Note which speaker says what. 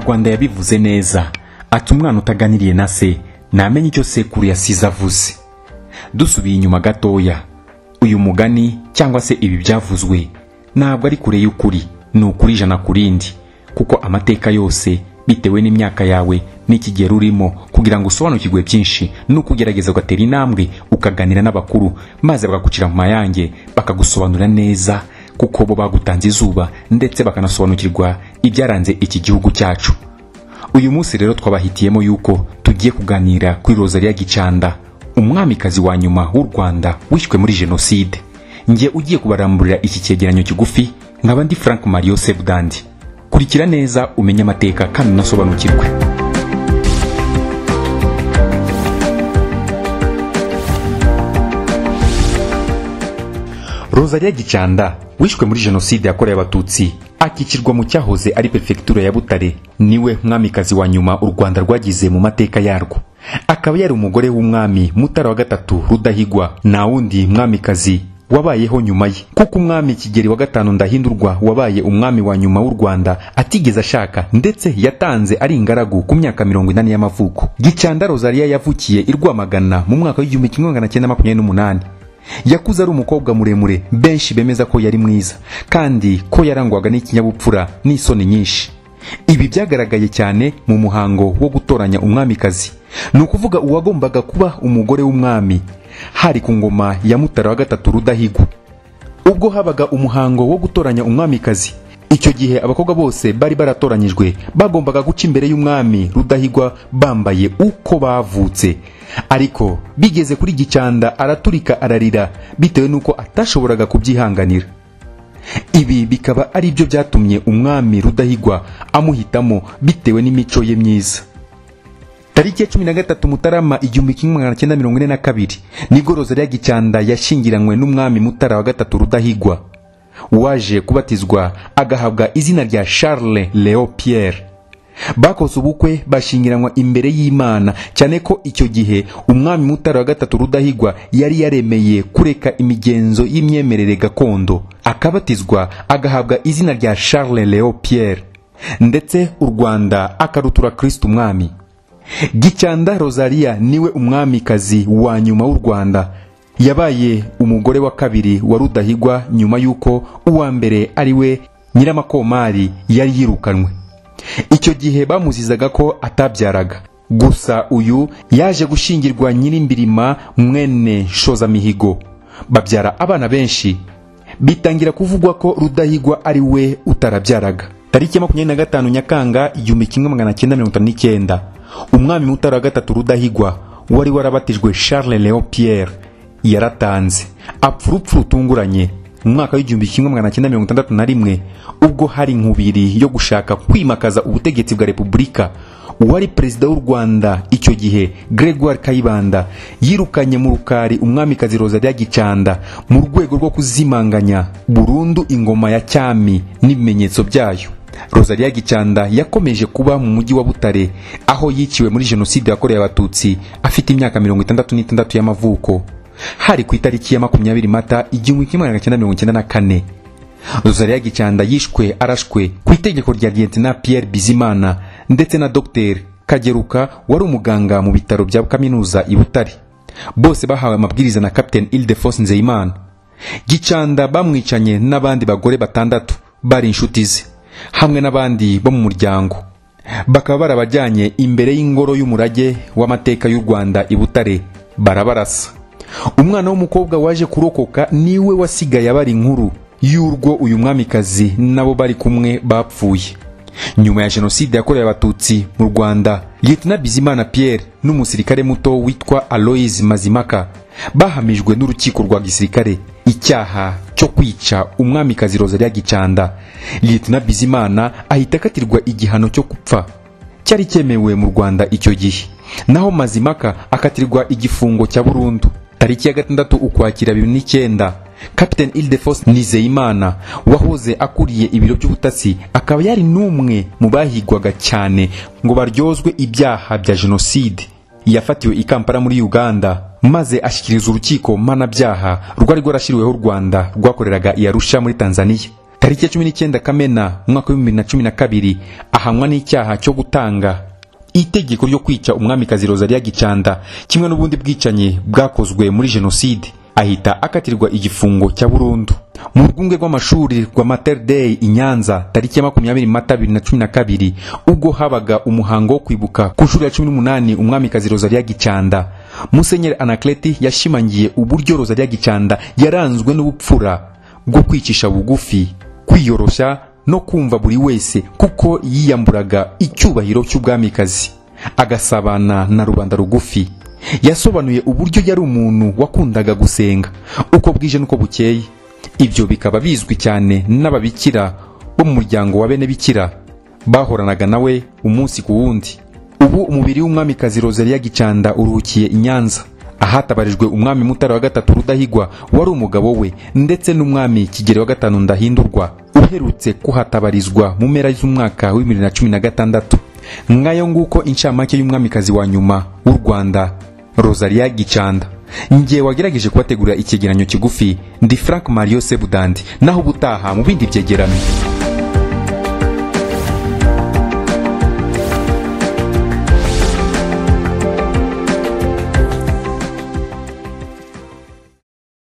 Speaker 1: umunyarwanda yabivuze neza. Ati umwana utaganiriye na se namenye icyo sekuru yasize avuze. Dusubiye inyuma gatoya. Uyu mugani cyangwa se ibi byavuzwe ntabwo ari kure y'ukuri ni ukuri ijana ku rindi. Kuko amateka yose bitewe n'imyaka yawe n'ikigero urimo kugira ngo usobanukirwe byinshi ni ukugerageza ugatera intambwe ukaganira n'abakuru maze bakagucira mu mayange bakagusobanurira neza kuko bo bagutanze izuba ndetse bakanasobanukirwa ibyaranze iki gihugu cyacu. Uyu munsi rero twabahitiyemo yuko tugiye kuganira kuri rozariya gicanda umwamikazi wa nyuma w'u rwanda wishywe muri jenoside. Njye ugiye kubaramburira iki cyegeranyo kigufi nkaba ndi frank mario sebudandi kurikira neza umenye amateka kandi unasobanukirwe. Rozariya gicanda wishwe muri jenoside yakorewe abatutsi akikirwa mu cyahoze ari perefegitura ya butare. Niwe mwamikazi wa nyuma u rwanda rwagize mu mateka yarwo. Akaba yari umugore w'umwami mutara wa gatatu rudahigwa. Nta wundi mwamikazi wabayeho nyuma ye. Kuko umwami kigeri wa gatanu ndahindurwa wabaye umwami wa nyuma w'u rwanda atigeze ashaka ndetse yatanze ari ingaragu ku myaka mirongo inani y'amavuko. Gicanda rozariya yavukiye i rwamagana mu mwaka w'igihumbi kimwe magana cyenda makumyabiri n'umunani. Yakuze ari umukobwa muremure benshi bemeza ko yari mwiza kandi ko yarangwaga n'ikinyabupfura n'isoni nyinshi. Ibi byagaragaye cyane mu muhango wo gutoranya umwamikazi. Ni ukuvuga uwagombaga kuba umugore w'umwami. Hari ku ngoma ya mutara wa gatatu rudahigwa. Ubwo habaga umuhango wo gutoranya umwamikazi. Icyo gihe abakobwa bose bari baratoranyijwe bagombaga guca imbere y'umwami rudahigwa bambaye uko bavutse. Ariko bigeze kuri gicanda araturika ararira bitewe n'uko atashoboraga kubyihanganira. Ibi bikaba ari byo byatumye umwami rudahigwa amuhitamo bitewe n'imico ye myiza. Tariki ya cumi na gatatu mutarama igihumbi kimwe magana cyenda mirongo ine na kabiri ni bwo rozariya gicanda yashyingiranywe n'umwami mutara wa gatatu rudahigwa. Waje kubatizwa agahabwa izina rya charles leo pierre bakoze ubukwe bashyingiranywa imbere y'imana. Cyane ko icyo gihe umwami mutara wa gatatu rudahigwa yari yaremeye kureka imigenzo y'imyemerere gakondo. Akabatizwa agahabwa izina rya charles leo pierre ndetse u rwanda akarutura kristo umwami. Gicanda rosaria ni we umwamikazi wa nyuma w'u rwanda. Yabaye umugore wa kabiri wa rudahigwa nyuma y'uko uwa mbere ari we nyiramakomari yari yirukanwe. Icyo gihe bamuzizaga ko atabyaraga. Gusa uyu yaje gushyingirwa nyirimbirima mwene nshozamihigo. Babyara abana benshi. Bitangira kuvugwa ko rudahigwa ari we utarabyaraga. Tariki ya makumyabiri na gatanu nyakanga igihumbi kimwe magana cyenda mirongo itanu n'icyenda. Umwami mutara wa gatatu rudahigwa wari warabatijwe charles leo pierre. Yaratanze. Apfa urupfu rutunguranye mu mwaka w'igihumbi kimwe magana cyenda mirongo itandatu na rimwe ubwo hari inkubiri yo gushaka kwimakaza ubutegetsi bwa repubulika. Uwari perezida w'u rwanda icyo gihe gregoire kayibanda yirukanye mu rukari umwamikazi rosalia gicanda mu rwego rwo kuzimanganya burundu ingoma ya cyami n'ibimenyetso byayo. Rosalia gicanda yakomeje kuba mu mujyi wa butare aho yiciwe muri jenoside yakorewe abatutsi afite imyaka mirongo itandatu n'itandatu y'amavuko. Hari ku itariki ya makumyabiri mata igihumbi kimwe magana cyenda mirongo icyenda na kane. Rosalia gicanda yishwe arashwe ku itegeko rya lieutenant pierre bizimana ndetse na dr kageruka wari umuganga mu bitaro bya kaminuza i butare. Bose bahawe amabwiriza na captain ildefonse nzeyimana. Gicanda bamwicanye n'abandi bagore batandatu bari inshuti ze hamwe n'abandi bo mu muryango. Bakaba barabajyanye imbere y'ingoro y'umurage w'amateka y'u rwanda i butare barabarasa umwana w'umukobwa waje kurokoka ni we wasigaye abara inkuru y'urwo uyu mwamikazi nabo bari kumwe bapfuye. Nyuma ya jenoside yakorewe abatutsi mu rwanda lieutenant bizimana pierre n'umusirikare muto witwa aloise mazimaka bahamijwe n'urukiko rwa gisirikare. Icyaha cyo kwica umwamikazi rosalia gicanda. Lieutenant bizimana ahita akatirwa igihano cyo gupfa. Cyari cyemewe mu rwanda icyo gihe. Naho mazimaka akatirwa igifungo cya burundu. Tariki ya gatandatu ukwakira bibiri n'icyenda. Captain ildefonse nizeyimana wahoze akuriye ibiro by'ubutasi akaba yari n'umwe mu bahigwaga cyane ngo baryozwe ibyaha bya jenoside. Yafatiwe i kampala muri uganda maze ashyikiriza urukiko mpanabyaha rwari rwarashyiriweho u rwanda rwakoreraga i arusha muri tanzania. Tariki ya cumi n'icyenda kamena umwaka w'ibihumbi bibiri na cumi na kabiri ahamwa n'icyaha cyo gutanga itegeko ryo kwica umwamikazi rozaliya gicanda kimwe n'ubundi bwicanyi bwakozwe muri jenoside. Ahita akatirwa igifungo cya burundu. Mu rwunge rw'amashuri rwa mater dei i nyanza tariki ya makumyabiri mata bibiri na cumi na kabiri ubwo habaga umuhango wo kwibuka ku nshuro ya cumi n'umunani umwamikazi rozaliya gicanda. Musenyeri anakleti yashimangiye uburyo rozaliya gicanda yaranzwe n'ubupfura bwo kwicisha bugufi kwiyoroshya no kumva buri wese kuko yiyamburaga icyubahiro cy'ubwamikazi. Agasabana na rubanda rugufi. Yasobanuye uburyo yari umuntu wakundaga gusenga. Uko bwije n'uko bukeye. Ibyo bikaba bizwi cyane n'ababikira bo mu muryango wa bene bikira. Bahoranaga nawe umunsi ku wundi. Ubu umubiri w'umwamikazi rozaliya gicanda uruhukiye i nyanza. Ahatabarijwe umwami mutara wa gatatu rudahigwa wari umugabo we ndetse n'umwami kigeri wa gatanu ndahindurwa uherutse kuhatabarizwa mu mpera z'umwaka wa bibiri na cumi na gatandatu. Ngayo nguko inshamake y'umwamikazi wa nyuma w'u rwanda rozaliya gicanda. Ngiye wagerageje kubategura icyegeranyo kigufi ndi frank mario sebudandi. Naho ubutaha mu bindi byegeranyo.